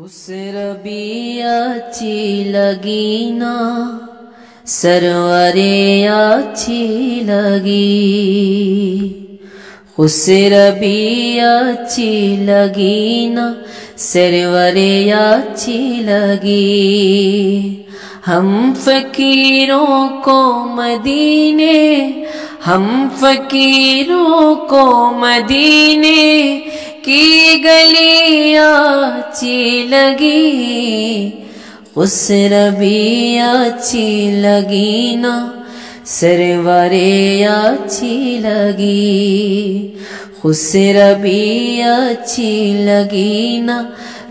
खुसरबी अच्छी लगी ना, सरवरे अच्छी लगी। खुसरबी अच्छी लगी ना, सरवरे अच्छी लगी। हम फकीरों को मदीने, हम फकीरों को मदीने की गलियाँ अच्छी लगी, उस रबी अच्छी लगी ना, सरवरे अच्छी लगी खुश रबी अच्छी लगी ना,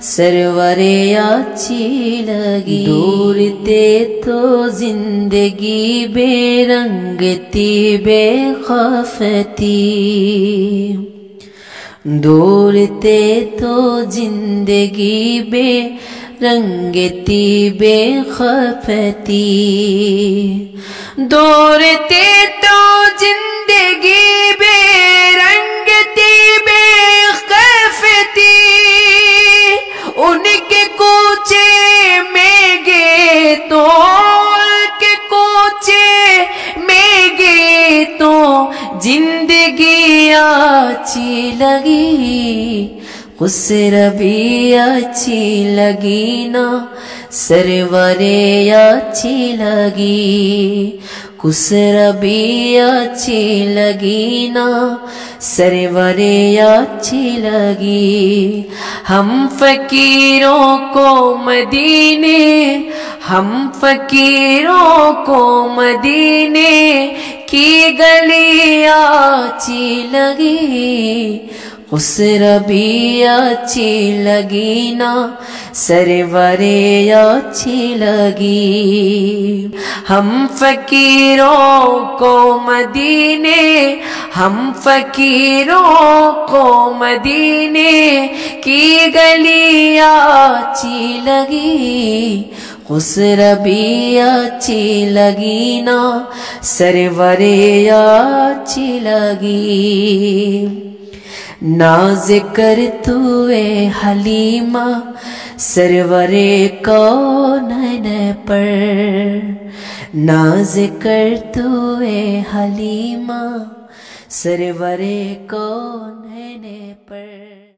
सरवरे अच्छी लगी। दूरते तो ज़िंदगी बेरंगती बेखफती दूरते तो ज़िंदगी बे रंगती बेखफती दौड़ते तो ज़िंदगी बे रंगती बेखफती उनके कोचे में गे तो उनके कोचे में गे तो ज़िंदगी अच्छी लगी उस रबी अच्छी लगी ना, सरवरे अच्छी लगी कुस रबी अच्छी लगी ना, सरवरे अच्छी लगी। हम फकीरों को मदीने, हम फकीरों को मदीने की गली अच्छी लगी, उस रबी अच्छी लगी ना, सरवरे अच्छी लगी। हम फकीरों को मदीने, हम फकीरों को मदीने की गली अच्छी लगी उस रबी अच्छी लगी ना, सरवरे अच्छी लगी। नाज कर तुए हलीमा, सरवरे कौन पर। नाज कर तुए हलीमा, सरवरे कौन पर।